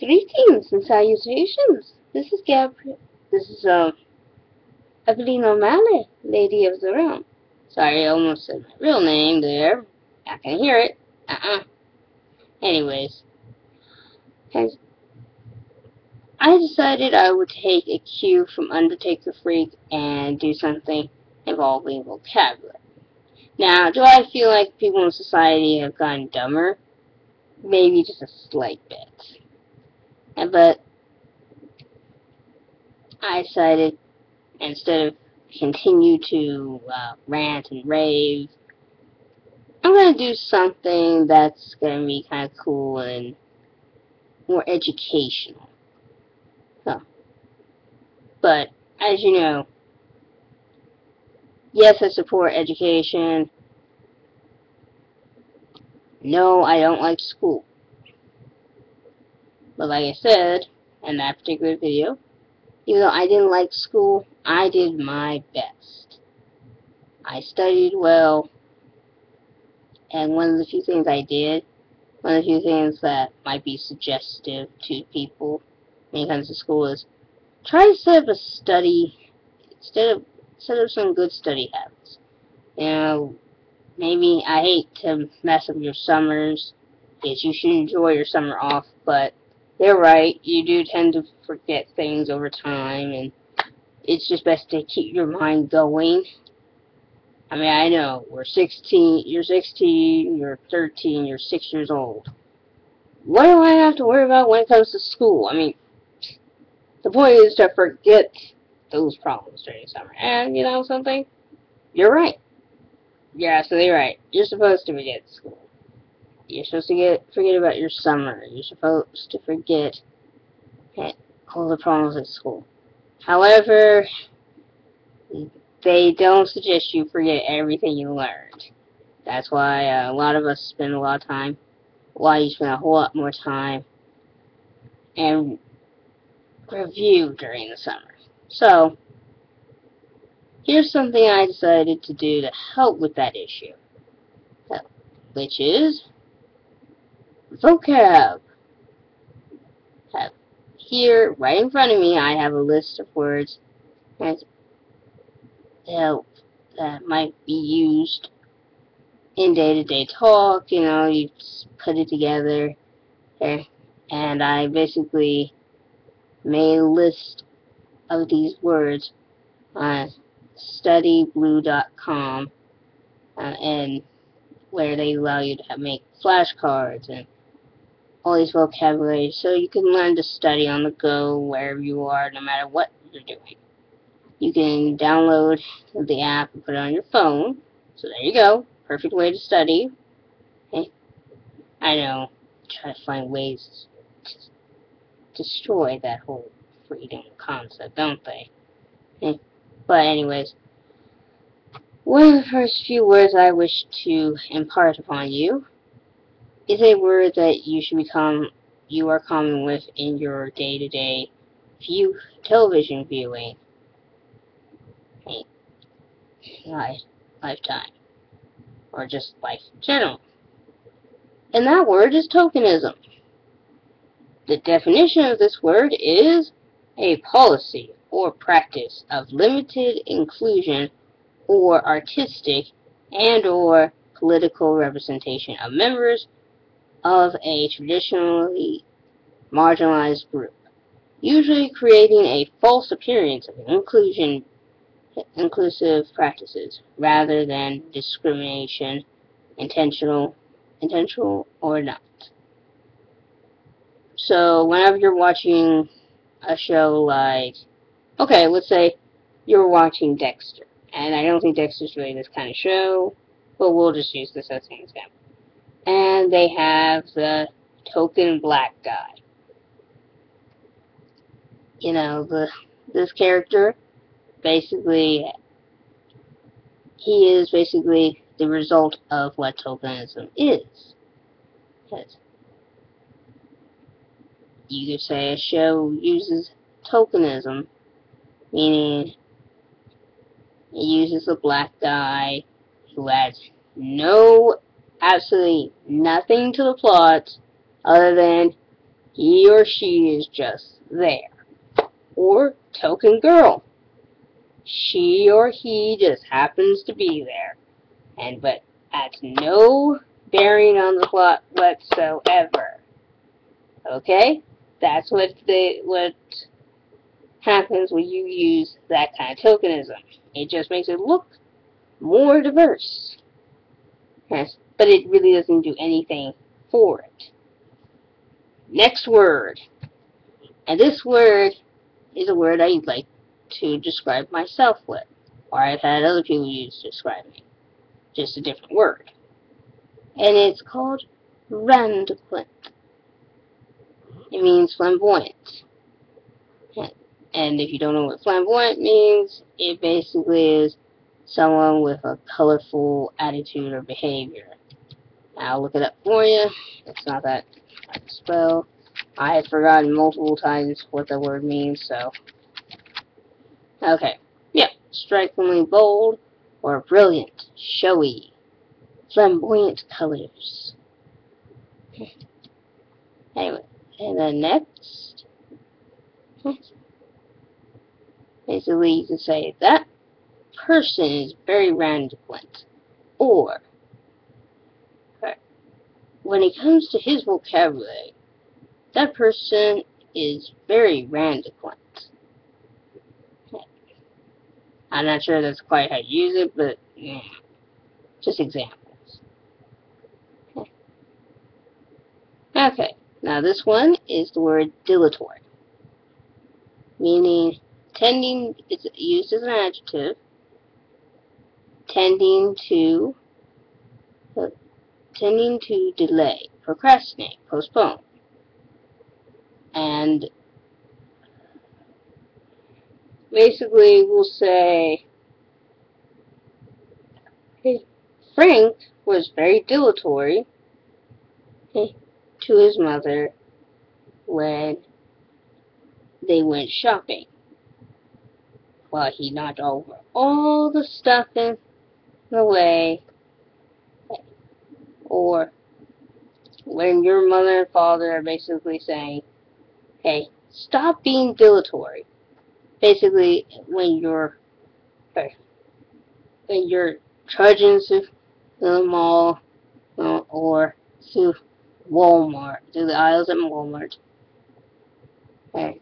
Greetings and salutations. This is Gabriel. This is um Eveleen O'Malley, Lady of the Realm. Sorry, I almost said my real name there. I can hear it. Uh-uh. Anyways, guys, I decided I would take a cue from Undertaker Freak and do something involving vocabulary. Now, do I feel like people in society have gotten dumber? Maybe just a slight bit. And, but I decided instead of continue to uh, rant and rave, I'm gonna do something that's gonna be kind of cool and more educational. But as you know, yes, I support education. No, I don't like school. But like I said in that particular video, even though I didn't like school, I did my best. I studied well, and one of the few things I did, one of the few things that might be suggestive to people when it comes to school is try to set up a study, instead of set up some good study habits. You know, maybe I hate to mess up your summers, because you should enjoy your summer off, but they're right. You do tend to forget things over time, and it's just best to keep your mind going. I mean, I know we're 16. You're 16. You're 13. You're six years old. What do I have to worry about when it comes to school? I mean, the point is to forget those problems during summer. And you know something? You're right. You're absolutely right. You're supposed to forget school. You're supposed to get forget about your summer. You're supposed to forget all the problems at school. However, they don't suggest you forget everything you learned. That's why uh, a lot of us spend a lot of time, why you spend a whole lot more time, and review during the summer. So, here's something I decided to do to help with that issue, which is vocab. Have here, right in front of me, I have a list of words that, that might be used in day-to-day -day talk. You know, you put it together. Okay? And I basically made a list of these words on studyblue.com uh, and where they allow you to make flashcards and all these vocabulary so you can learn to study on the go wherever you are no matter what you're doing. You can download the app and put it on your phone. So there you go. Perfect way to study. Okay. I know. Try to find ways to destroy that whole freedom concept, don't they? Okay. But anyways, one of the first few words I wish to impart upon you is a word that you should become you are common with in your day-to-day -day view television viewing? Life lifetime. Or just life in general. And that word is tokenism. The definition of this word is a policy or practice of limited inclusion or artistic and or political representation of members of a traditionally marginalized group, usually creating a false appearance of inclusion inclusive practices rather than discrimination intentional intentional or not. So whenever you're watching a show like okay, let's say you're watching Dexter. And I don't think Dexter's really this kind of show, but we'll just use this as an example and they have the token black guy. You know, the this character basically he is basically the result of what tokenism is. Because you could say a show uses tokenism, meaning it uses a black guy who has no absolutely nothing to the plot other than he or she is just there. Or token girl. She or he just happens to be there. And but has no bearing on the plot whatsoever. Okay? That's what they what happens when you use that kind of tokenism. It just makes it look more diverse. Yes, but it really doesn't do anything for it. Next word. And this word is a word I like to describe myself with. Or I've had other people use to describe me. Just a different word. And it's called randiloquent. It means flamboyant. And if you don't know what flamboyant means, it basically is someone with a colorful attitude or behavior. I'll look it up for you. It's not that hard to spell. I have forgotten multiple times what the word means, so. Okay. Yep. Strikingly bold or brilliant, showy, flamboyant colors. anyway, and then next. Basically, you can say that person is very randiloquent. Or, when it comes to his vocabulary, that person is very randiloquent. I'm not sure that's quite how to use it, but yeah, just examples. Okay, now this one is the word dilatory, meaning tending, it's used as an adjective, tending to, tending to delay, procrastinate, postpone. And basically we'll say, Frank was very dilatory to his mother when they went shopping while he knocked over all the stuff in the way, or when your mother and father are basically saying, hey, stop being dilatory. Basically, when you're, when you're trudging to the mall, or to Walmart, to the aisles at Walmart, and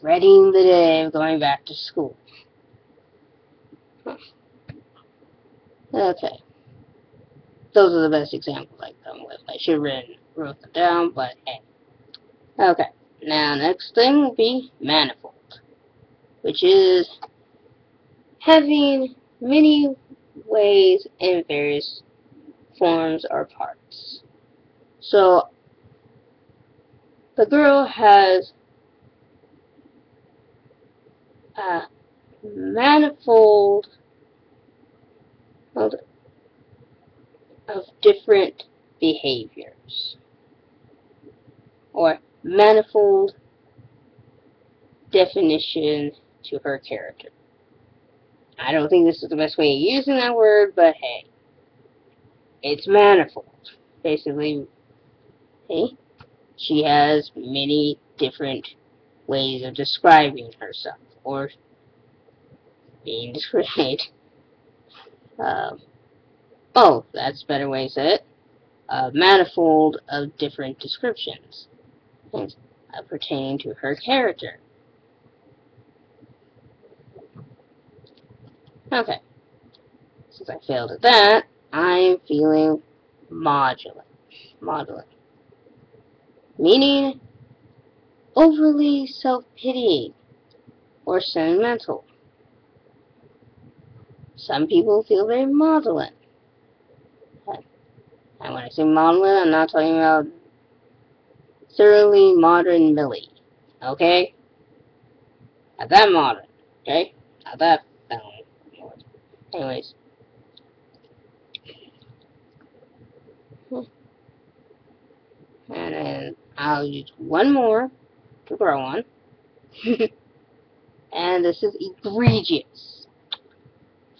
dreading the day of going back to school. Hmm. Okay. Those are the best examples I come with. I should have wrote them down, but hey. Okay. Now, next thing will be manifold, which is having many ways and various forms or parts. So, the girl has a manifold of, different behaviors or manifold definition to her character. I don't think this is the best way of using that word, but hey, it's manifold. Basically, hey, she has many different ways of describing herself or being described. Uh, oh, that's better way to say it. A manifold of different descriptions uh, pertaining to her character. Okay. Since I failed at that, I'm feeling maudlin. Maudlin. Meaning overly self-pitying or sentimental. Some people feel very maudlin. And when I say modern, I'm not talking about thoroughly modern Millie. Okay? Not that modern. Okay? Not that um, Anyways. And then I'll use one more to grow on. and this is egregious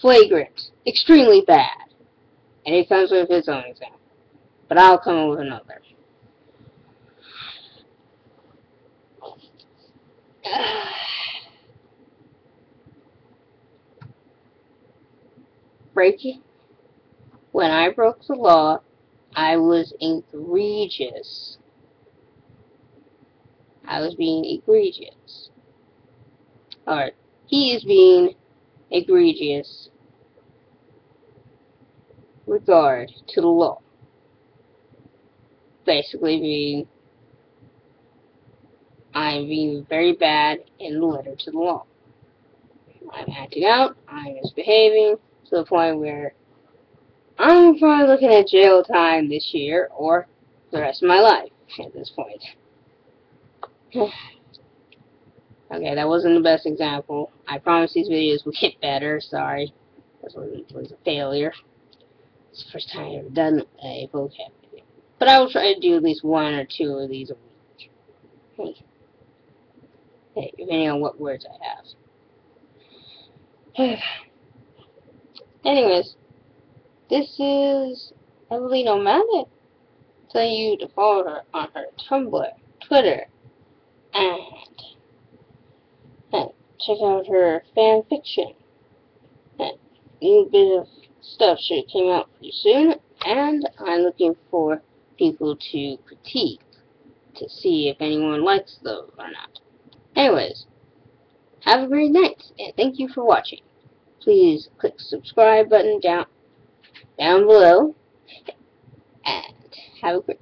flagrant, extremely bad. And he comes with his own example. But I'll come up with another. breaking when I broke the law, I was egregious. I was being egregious. Alright, he is being egregious regard to the law. Basically being I'm being very bad in the letter to the law. I'm acting out, I'm misbehaving to the point where I'm probably looking at jail time this year or the rest of my life at this point. okay, that wasn't the best example. I promise these videos will get better. Sorry. This was, a failure. It's the first time I've ever done a vocab. But I will try to do at least one or two of these a week. Hey. Hey, depending on what words I have. Anyways, this is Eveleen O'Malley telling you to follow her on her Tumblr, Twitter, and, and check out her fan fiction. And new bit of stuff should came out pretty soon, and I'm looking for people to critique to see if anyone likes them or not. Anyways, have a great night, and thank you for watching please click subscribe button down down below and have a great